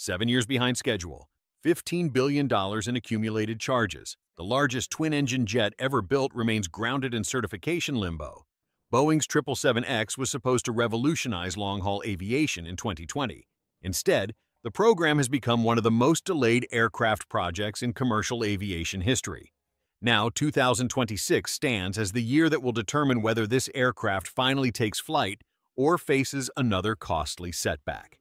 seven years behind schedule, $15 billion in accumulated charges. The largest twin-engine jet ever built remains grounded in certification limbo. Boeing's 777X was supposed to revolutionize long-haul aviation in 2020. Instead, the program has become one of the most delayed aircraft projects in commercial aviation history. Now, 2026 stands as the year that will determine whether this aircraft finally takes flight or faces another costly setback.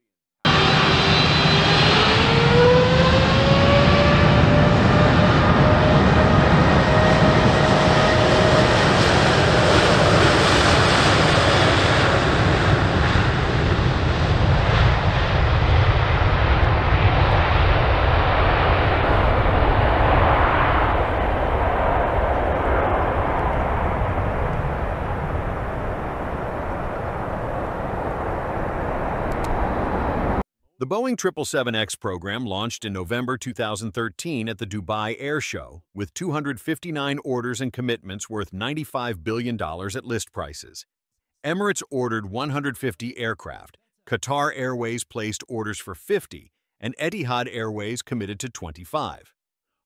The Boeing 777X program launched in November 2013 at the Dubai Air Show with 259 orders and commitments worth $95 billion at list prices. Emirates ordered 150 aircraft, Qatar Airways placed orders for 50, and Etihad Airways committed to 25.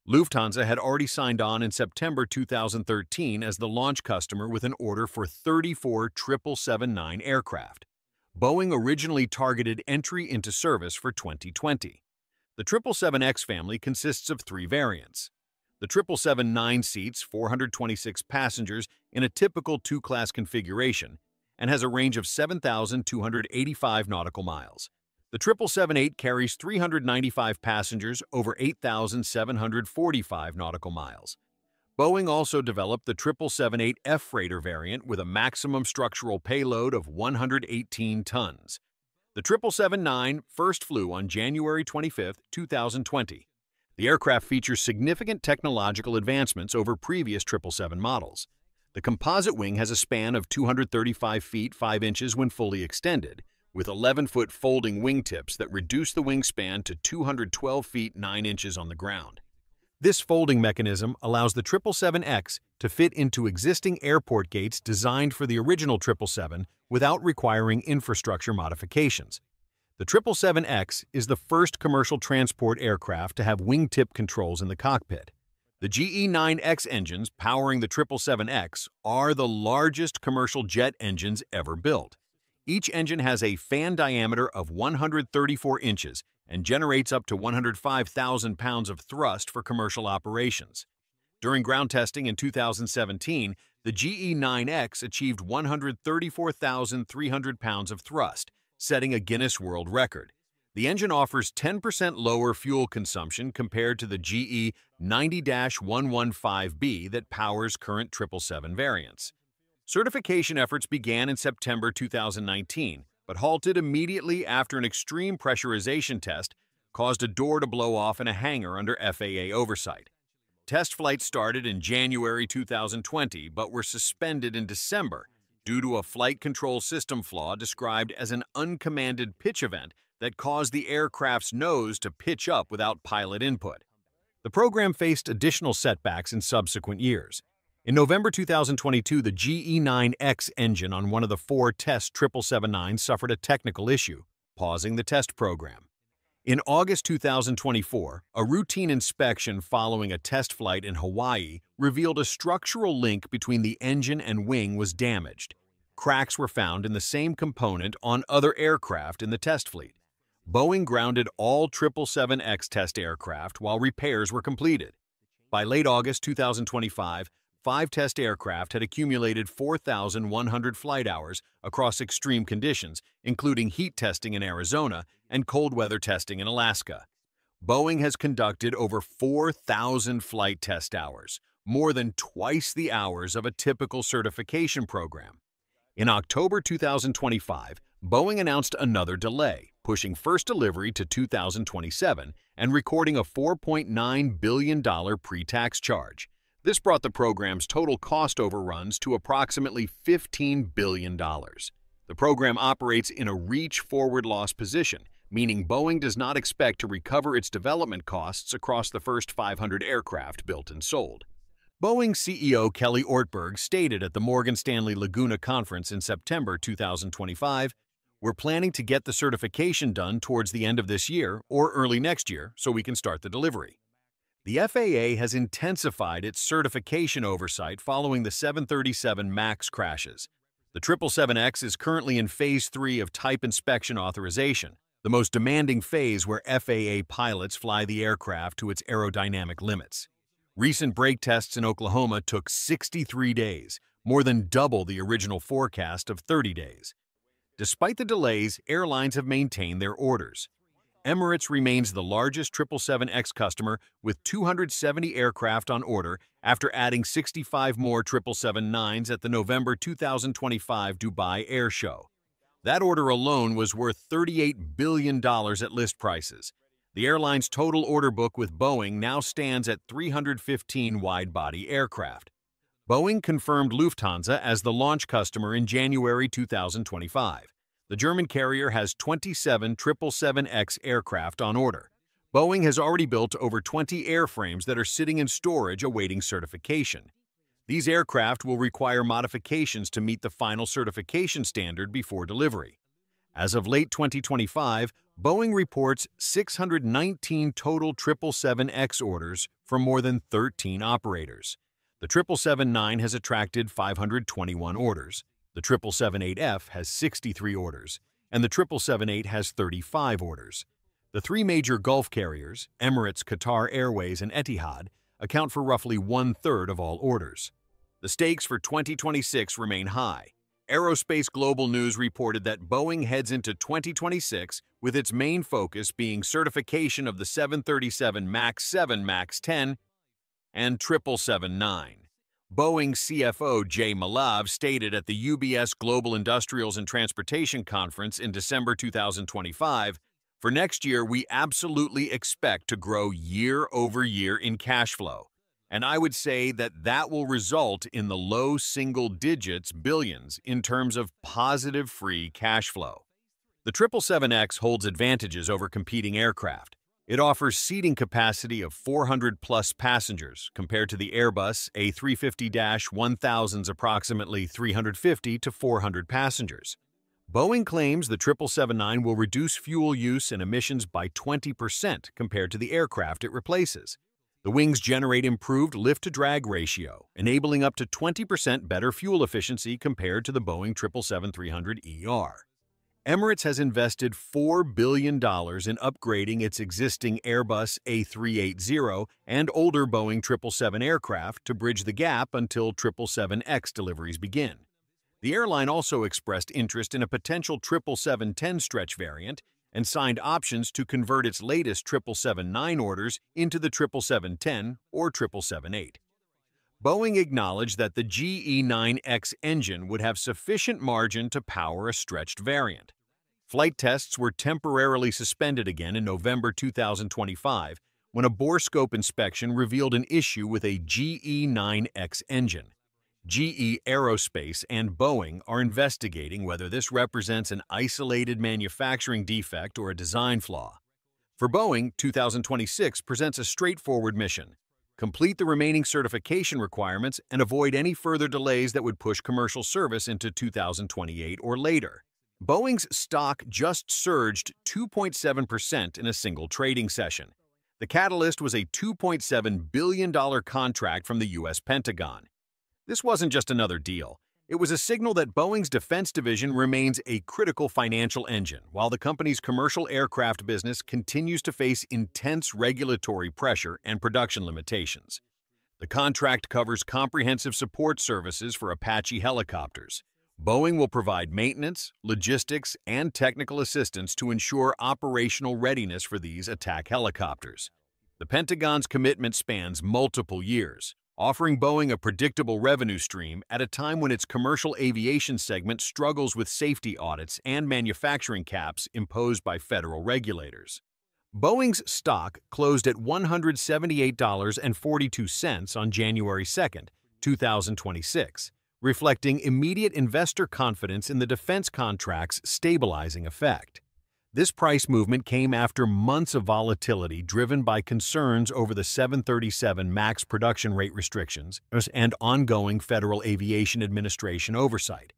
Lufthansa had already signed on in September 2013 as the launch customer with an order for 34 779 aircraft. Boeing originally targeted entry into service for 2020. The 777X family consists of three variants. The 777-9 seats 426 passengers in a typical two-class configuration and has a range of 7,285 nautical miles. The 777-8 carries 395 passengers over 8,745 nautical miles. Boeing also developed the 777-8F freighter variant with a maximum structural payload of 118 tons. The 777-9 first flew on January 25, 2020. The aircraft features significant technological advancements over previous 777 models. The composite wing has a span of 235 feet 5 inches when fully extended, with 11-foot folding wingtips that reduce the wingspan to 212 feet 9 inches on the ground. This folding mechanism allows the 777X to fit into existing airport gates designed for the original 777 without requiring infrastructure modifications. The 777X is the first commercial transport aircraft to have wingtip controls in the cockpit. The GE9X engines powering the 777X are the largest commercial jet engines ever built. Each engine has a fan diameter of 134 inches and generates up to 105,000 pounds of thrust for commercial operations. During ground testing in 2017, the GE9X achieved 134,300 pounds of thrust, setting a Guinness World Record. The engine offers 10% lower fuel consumption compared to the GE 90-115B that powers current 777 variants. Certification efforts began in September 2019, but halted immediately after an extreme pressurization test caused a door to blow off in a hangar under FAA oversight. Test flights started in January 2020 but were suspended in December due to a flight control system flaw described as an uncommanded pitch event that caused the aircraft's nose to pitch up without pilot input. The program faced additional setbacks in subsequent years. In November 2022, the GE9X engine on one of the four test 777-9 suffered a technical issue, pausing the test program. In August 2024, a routine inspection following a test flight in Hawaii revealed a structural link between the engine and wing was damaged. Cracks were found in the same component on other aircraft in the test fleet. Boeing grounded all 777X test aircraft while repairs were completed. By late August 2025, five test aircraft had accumulated 4,100 flight hours across extreme conditions, including heat testing in Arizona and cold weather testing in Alaska. Boeing has conducted over 4,000 flight test hours, more than twice the hours of a typical certification program. In October 2025, Boeing announced another delay, pushing first delivery to 2027 and recording a $4.9 billion pre-tax charge. This brought the program's total cost overruns to approximately $15 billion. The program operates in a reach forward loss position, meaning Boeing does not expect to recover its development costs across the first 500 aircraft built and sold. Boeing CEO Kelly Ortberg stated at the Morgan Stanley Laguna conference in September 2025, We're planning to get the certification done towards the end of this year or early next year so we can start the delivery. The FAA has intensified its certification oversight following the 737 MAX crashes. The 777X is currently in Phase 3 of Type Inspection Authorization, the most demanding phase where FAA pilots fly the aircraft to its aerodynamic limits. Recent brake tests in Oklahoma took 63 days, more than double the original forecast of 30 days. Despite the delays, airlines have maintained their orders. Emirates remains the largest 777X customer with 270 aircraft on order after adding 65 more 777-9s at the November 2025 Dubai Air Show. That order alone was worth $38 billion at list prices. The airline's total order book with Boeing now stands at 315 wide-body aircraft. Boeing confirmed Lufthansa as the launch customer in January 2025. The German carrier has 27 777X aircraft on order. Boeing has already built over 20 airframes that are sitting in storage awaiting certification. These aircraft will require modifications to meet the final certification standard before delivery. As of late 2025, Boeing reports 619 total 777X orders from more than 13 operators. The 777-9 has attracted 521 orders, the 777-8F has 63 orders, and the 777-8 has 35 orders. The three major Gulf carriers, Emirates, Qatar Airways, and Etihad, account for roughly one-third of all orders. The stakes for 2026 remain high. Aerospace Global News reported that Boeing heads into 2026 with its main focus being certification of the 737 MAX 7 MAX 10 and 777-9. Boeing CFO Jay Malave stated at the UBS Global Industrials and Transportation Conference in December 2025, for next year we absolutely expect to grow year over year in cash flow. And I would say that that will result in the low single digits billions in terms of positive free cash flow. The 777X holds advantages over competing aircraft. It offers seating capacity of 400 plus passengers compared to the Airbus A350-1000's approximately 350 to 400 passengers. Boeing claims the 777-9 will reduce fuel use and emissions by 20% compared to the aircraft it replaces. The wings generate improved lift-to-drag ratio, enabling up to 20% better fuel efficiency compared to the Boeing 777-300ER. Emirates has invested $4 billion in upgrading its existing Airbus A380 and older Boeing 777 aircraft to bridge the gap until 777X deliveries begin. The airline also expressed interest in a potential 777-10 stretch variant and signed options to convert its latest 777-9 orders into the 777-10 or 777-8. Boeing acknowledged that the GE9X engine would have sufficient margin to power a stretched variant. Flight tests were temporarily suspended again in November 2025 when a borescope inspection revealed an issue with a GE9X engine. GE Aerospace and Boeing are investigating whether this represents an isolated manufacturing defect or a design flaw. For Boeing, 2026 presents a straightforward mission complete the remaining certification requirements, and avoid any further delays that would push commercial service into 2028 or later. Boeing's stock just surged 2.7% in a single trading session. The catalyst was a $2.7 billion contract from the U.S. Pentagon. This wasn't just another deal. It was a signal that Boeing's defense division remains a critical financial engine, while the company's commercial aircraft business continues to face intense regulatory pressure and production limitations. The contract covers comprehensive support services for Apache helicopters. Boeing will provide maintenance, logistics, and technical assistance to ensure operational readiness for these attack helicopters. The Pentagon's commitment spans multiple years, offering Boeing a predictable revenue stream at a time when its commercial aviation segment struggles with safety audits and manufacturing caps imposed by federal regulators. Boeing's stock closed at $178.42 on January 2, 2026, reflecting immediate investor confidence in the defense contract's stabilizing effect. This price movement came after months of volatility driven by concerns over the 737 MAX production rate restrictions and ongoing Federal Aviation Administration oversight.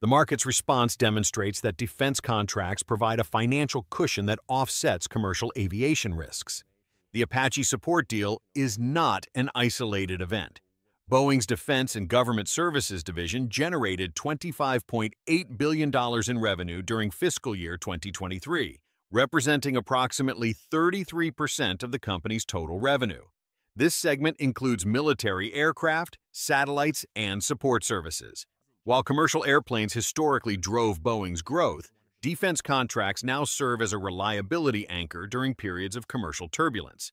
The market's response demonstrates that defense contracts provide a financial cushion that offsets commercial aviation risks. The Apache support deal is not an isolated event. Boeing's Defense and Government Services Division generated $25.8 billion in revenue during fiscal year 2023, representing approximately 33% of the company's total revenue. This segment includes military aircraft, satellites, and support services. While commercial airplanes historically drove Boeing's growth, defense contracts now serve as a reliability anchor during periods of commercial turbulence.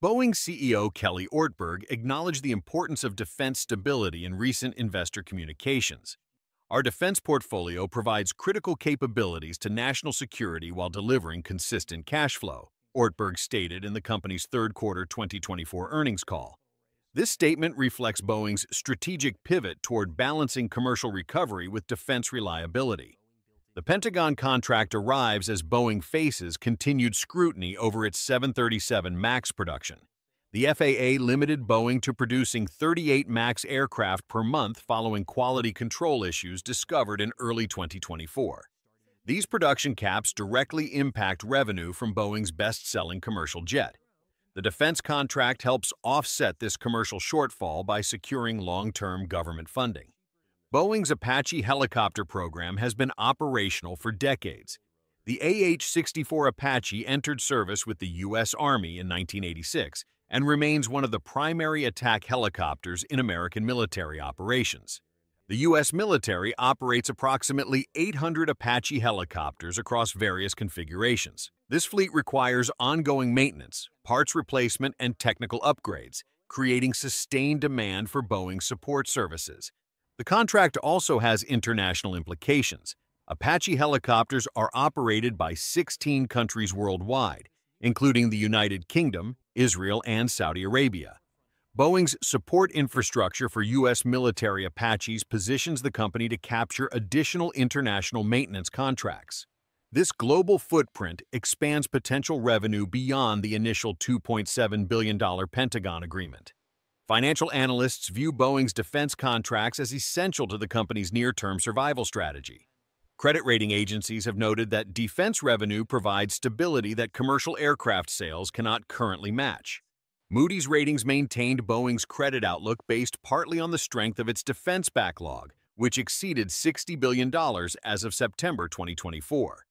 Boeing CEO Kelly Ortberg acknowledged the importance of defense stability in recent investor communications. Our defense portfolio provides critical capabilities to national security while delivering consistent cash flow, Ortberg stated in the company's third quarter 2024 earnings call. This statement reflects Boeing's strategic pivot toward balancing commercial recovery with defense reliability. The Pentagon contract arrives as Boeing faces continued scrutiny over its 737 MAX production. The FAA limited Boeing to producing 38 MAX aircraft per month following quality control issues discovered in early 2024. These production caps directly impact revenue from Boeing's best-selling commercial jet. The defense contract helps offset this commercial shortfall by securing long-term government funding. Boeing's Apache helicopter program has been operational for decades. The AH-64 Apache entered service with the U.S. Army in 1986 and remains one of the primary attack helicopters in American military operations. The U.S. military operates approximately 800 Apache helicopters across various configurations. This fleet requires ongoing maintenance, parts replacement, and technical upgrades, creating sustained demand for Boeing support services. The contract also has international implications. Apache helicopters are operated by 16 countries worldwide, including the United Kingdom, Israel, and Saudi Arabia. Boeing's support infrastructure for U.S. military Apaches positions the company to capture additional international maintenance contracts. This global footprint expands potential revenue beyond the initial $2.7 billion Pentagon agreement. Financial analysts view Boeing's defense contracts as essential to the company's near-term survival strategy. Credit rating agencies have noted that defense revenue provides stability that commercial aircraft sales cannot currently match. Moody's ratings maintained Boeing's credit outlook based partly on the strength of its defense backlog, which exceeded $60 billion as of September 2024.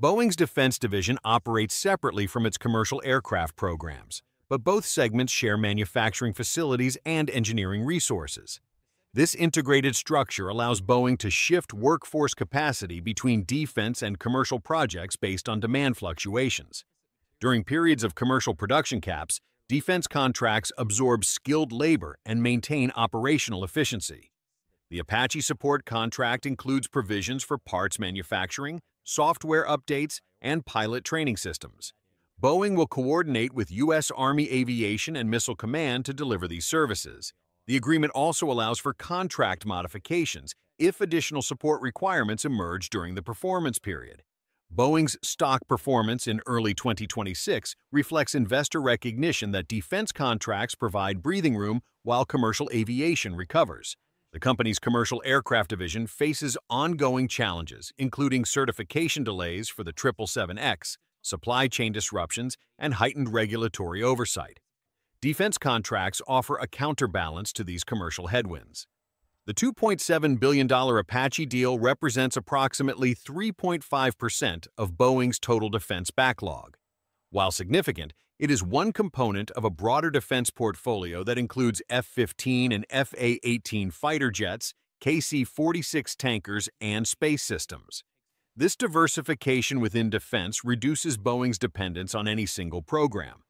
Boeing's defense division operates separately from its commercial aircraft programs but both segments share manufacturing facilities and engineering resources. This integrated structure allows Boeing to shift workforce capacity between defense and commercial projects based on demand fluctuations. During periods of commercial production caps, defense contracts absorb skilled labor and maintain operational efficiency. The Apache support contract includes provisions for parts manufacturing, software updates, and pilot training systems. Boeing will coordinate with U.S. Army Aviation and Missile Command to deliver these services. The agreement also allows for contract modifications if additional support requirements emerge during the performance period. Boeing's stock performance in early 2026 reflects investor recognition that defense contracts provide breathing room while commercial aviation recovers. The company's commercial aircraft division faces ongoing challenges, including certification delays for the 777X, supply chain disruptions, and heightened regulatory oversight. Defense contracts offer a counterbalance to these commercial headwinds. The $2.7 billion Apache deal represents approximately 3.5% of Boeing's total defense backlog. While significant, it is one component of a broader defense portfolio that includes F-15 and F-A-18 fighter jets, KC-46 tankers, and space systems. This diversification within defense reduces Boeing's dependence on any single program.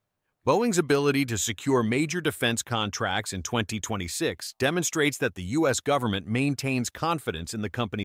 Boeing's ability to secure major defense contracts in 2026 demonstrates that the U.S. government maintains confidence in the company's